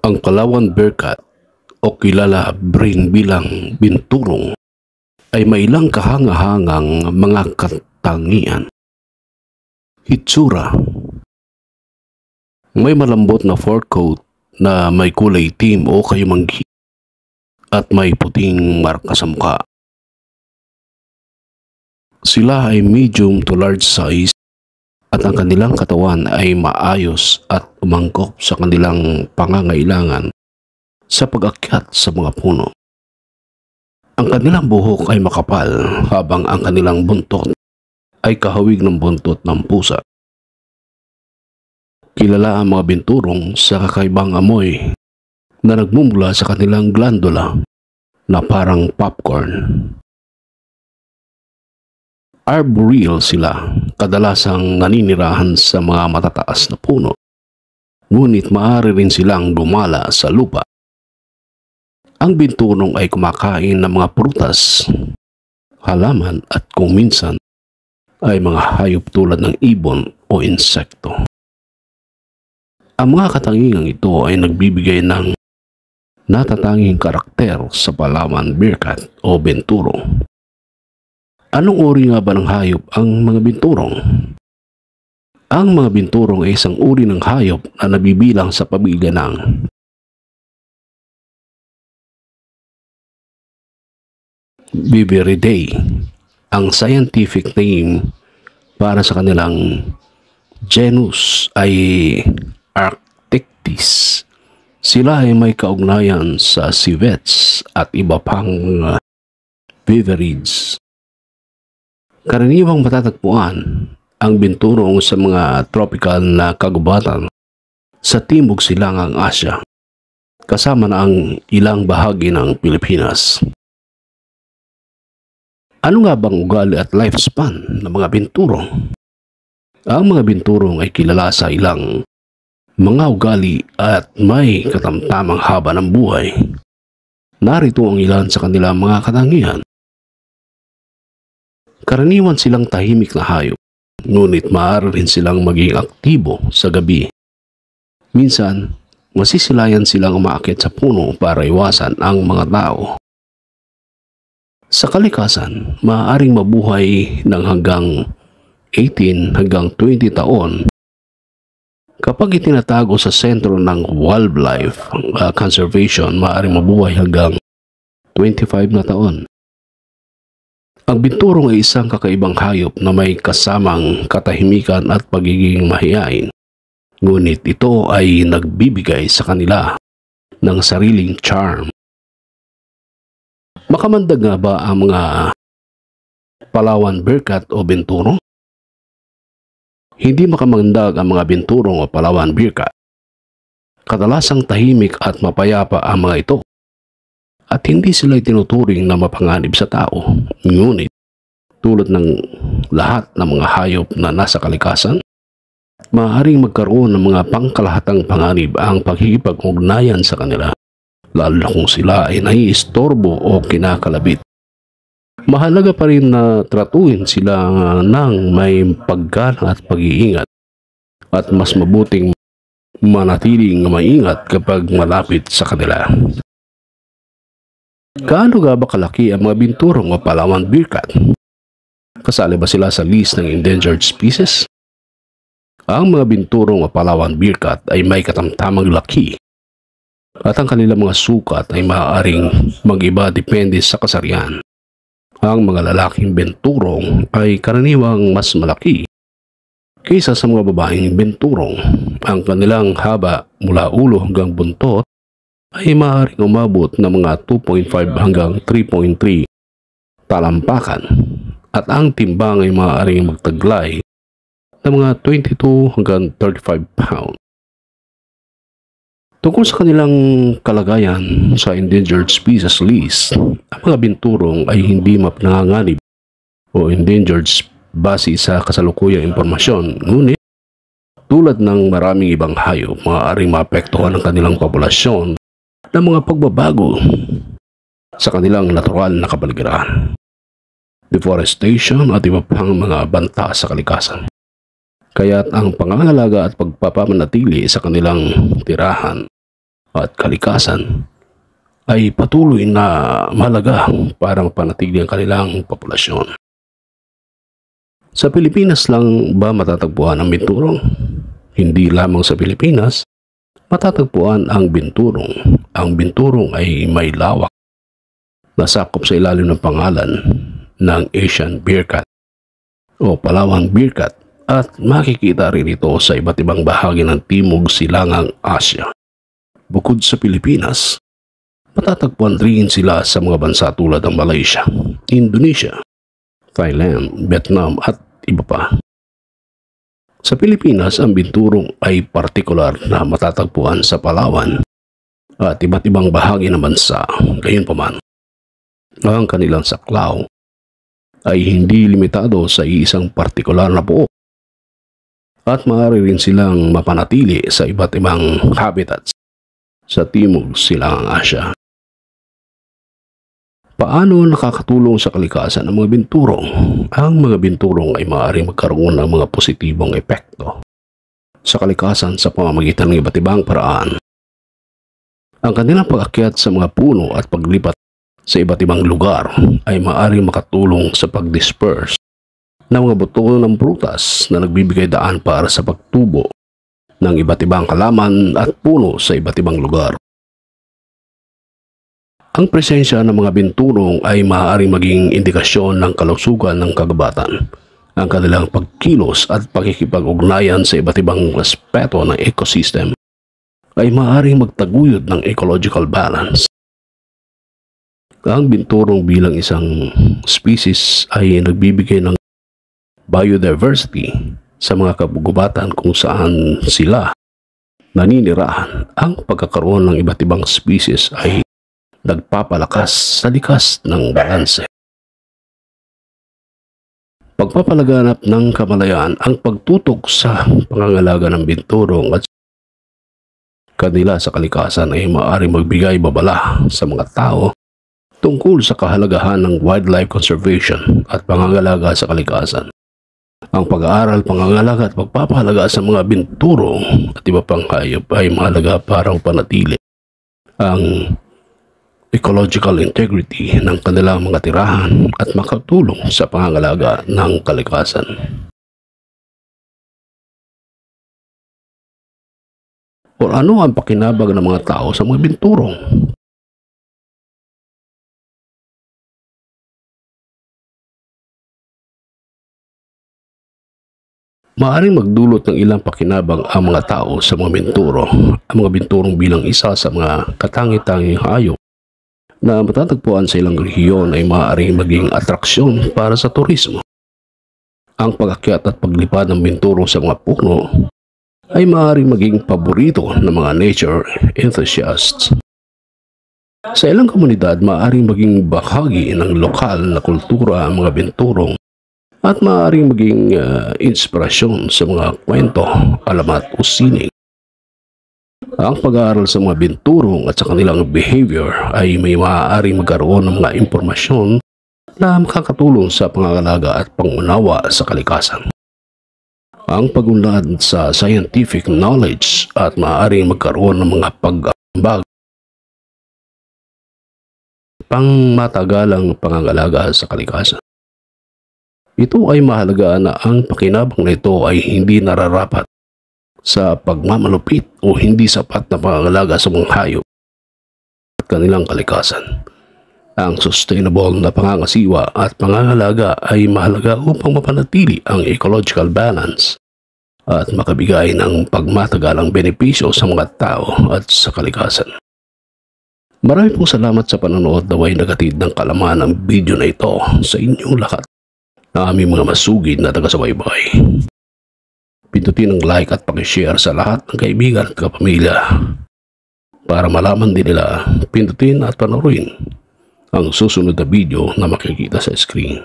Ang Palawan Bearcat o kilala rin bilang binturong ay may ilang kahangahangang mga katangian. Hitsura May malambot na fur coat na may kulay team o kayumanggi at may puting marka sa mukha. Sila ay medium to large size at ang kanilang katawan ay maayos at umangkop sa kanilang pangangailangan sa pag-akyat sa mga puno. Ang kanilang buhok ay makapal habang ang kanilang buntot ay kahawig ng buntot ng pusa. Kilala ang mga binturong sa kakaibang amoy na nagmumula sa kanilang glandula na parang popcorn. Arboreal sila, kadalasang naninirahan sa mga matataas na puno. Ngunit maaari rin silang dumala sa lupa. Ang binturong ay kumakain ng mga prutas, halaman at kung minsan ay mga hayop tulad ng ibon o insekto. Ang mga katangingang ito ay nagbibigay ng natatanging karakter sa Palawan Bearcat o Benturo. Anong uri nga ba ng hayop ang mga binturong? Ang mga binturong ay isang uri ng hayop na nabibilang sa pamilya ng Viveridae. Ang scientific name para sa kanilang genus ay Arctictis. Sila ay may kaugnayan sa civets at iba pang viverids. Karaniwang matatagpuan ang binturong sa mga tropical na kagubatan sa timog silangang Asya, kasama na ang ilang bahagi ng Pilipinas. Ano nga bang ugali at lifespan ng mga binturong? Ang mga binturong ay kilala sa ilang mga ugali at may katamtamang haba ng buhay. Narito ang ilan sa kanilang mga katangian. Karaniwan silang tahimik na hayop, ngunit maaari rin silang maging aktibo sa gabi. Minsan, masisilayan silang umaakit sa puno para iwasan ang mga tao. Sa kalikasan, maaaring mabuhay ng hanggang 18 hanggang 20 taon Kapag itinatago sa sentro ng wildlife uh, conservation, maaaring mabuhay hanggang 25 na taon. Ang binturong ay isang kakaibang hayop na may kasamang katahimikan at pagiging mahiyain. Ngunit ito ay nagbibigay sa kanila ng sariling charm. Makamandag nga ba ang mga Palawan Bearcat o Binturo? Hindi makamandag ang mga binturong o Palawan Bearcat. Kadalasang tahimik at mapayapa ang mga ito at hindi sila tinuturing na mapanganib sa tao. Ngunit, tulad ng lahat ng mga hayop na nasa kalikasan, maaaring magkaroon ng mga pangkalahatang panganib ang pagkikipag-ugnayan sa kanila, lalo kung sila ay naiistorbo o kinakalabit. Mahalaga pa rin na tratuhin sila ng may paggana at pag-iingat at mas mabuting manatiling maingat kapag malapit sa kanila. Gaano ga ba kalaki ang mga binturong o Palawan bearcat? Kasali ba sila sa list ng endangered species? Ang mga binturong o Palawan bearcat ay may katamtamang laki at ang kanilang mga sukat ay maaaring mag-iba depende sa kasarian. Ang mga lalaking benturong ay karaniwang mas malaki kaysa sa mga babaeng benturong. Ang kanilang haba mula ulo hanggang buntot ay maaaring umabot ng mga 2.5 hanggang 3.3 talampakan at ang timbang ay maaaring magtaglay ng mga 22 hanggang 35 pound. Tungkol sa kanilang kalagayan sa endangered species list, ang mga binturong ay hindi mapanganganib o endangered base sa kasalukuyang impormasyon, ngunit tulad ng maraming ibang hayop, maaaring maapektuhan ang kanilang populasyon ng mga pagbabago sa kanilang natural na kapaligiran. Deforestation at iba pang mga banta sa kalikasan. Kaya't ang pangangalaga at pagpapamanatili sa kanilang tirahan at kalikasan ay patuloy na malaga para mapanatili ang kanilang populasyon. Sa Pilipinas lang ba matatagpuan ang binturong? Hindi lamang sa Pilipinas, matatagpuan ang binturong. Ang binturong ay may lawak. Nasakop sa ilalim ng pangalan ng Asian Beer Cat o Palawang Beer Cat at makikita rin ito sa iba't ibang bahagi ng Timog Silangang Asya. Bukod sa Pilipinas, matatagpuan rin sila sa mga bansa tulad ng Malaysia, Indonesia, Thailand, Vietnam at iba pa. Sa Pilipinas, ang binturong ay partikular na matatagpuan sa Palawan at iba't ibang bahagi ng bansa. Gayunpaman, ang kanilang saklaw ay hindi limitado sa isang partikular na buo at maaari rin silang mapanatili sa iba't ibang habitats sa Timog Silangang Asya. Paano nakakatulong sa kalikasan ang mga binturong? Ang mga binturong ay maaaring magkaroon ng mga positibong epekto sa kalikasan sa pamamagitan ng iba't ibang paraan. Ang kanilang pag-akyat sa mga puno at paglipat sa iba't ibang lugar ay maaaring makatulong sa pag-disperse ng mga butol ng prutas na nagbibigay daan para sa pagtubo ng iba't ibang halaman at puno sa iba't ibang lugar. Ang presensya ng mga binturong ay maaaring maging indikasyon ng kalusugan ng kagabatan. Ang kanilang pagkilos at pakikipag-ugnayan sa iba't ibang aspeto ng ecosystem ay maaaring magtaguyod ng ecological balance. Ang binturong bilang isang species ay nagbibigay ng biodiversity sa mga kabugubatan kung saan sila naninirahan. Ang pagkakaroon ng iba't ibang species ay nagpapalakas sa likas ng balanse. Pagpapalaganap ng kamalayan ang pagtutok sa pangangalaga ng binturong at kanila sa kalikasan ay maaari magbigay babala sa mga tao tungkol sa kahalagahan ng wildlife conservation at pangangalaga sa kalikasan. Ang pag-aaral, pangangalaga at pagpapahalaga sa mga binturong at iba pang hayop ay mahalaga para panatili ang ecological integrity ng kanilang mga tirahan at makatulong sa pangangalaga ng kalikasan. O ano ang pakinabag ng mga tao sa mga binturong? Maaring magdulot ng ilang pakinabang ang mga tao sa mga binturo. Ang mga binturong bilang isa sa mga katangi-tanging hayop na matatagpuan sa ilang rehiyon ay maaaring maging atraksyon para sa turismo. Ang pagakyat at paglipad ng binturo sa mga puno ay maaaring maging paborito ng mga nature enthusiasts. Sa ilang komunidad, maaaring maging bahagi ng lokal na kultura ang mga binturong at maaaring maging uh, inspirasyon sa mga kwento, alamat o sining ang pag-aaral sa mga binturong at sa kanilang behavior ay may maaaring magkaroon ng mga impormasyon na makakatulong sa pangangalaga at pangunawa sa kalikasan. Ang pagunlad sa scientific knowledge at maaaring magkaroon ng mga pag-ambag pang matagalang pangangalaga sa kalikasan. Ito ay mahalaga na ang pakinabang na ito ay hindi nararapat sa pagmamalupit o hindi sapat na pangangalaga sa mga hayop at kanilang kalikasan. Ang sustainable na pangangasiwa at pangangalaga ay mahalaga upang mapanatili ang ecological balance at makabigay ng pagmatagalang benepisyo sa mga tao at sa kalikasan. Marami pong salamat sa panonood na way nagatid ng kalaman ng video na ito sa inyong lahat na aming mga masugid na taga-subaybay. Pindutin ang like at pakishare sa lahat ng kaibigan at kapamilya para malaman din nila pindutin at panoorin ang susunod na video na makikita sa screen.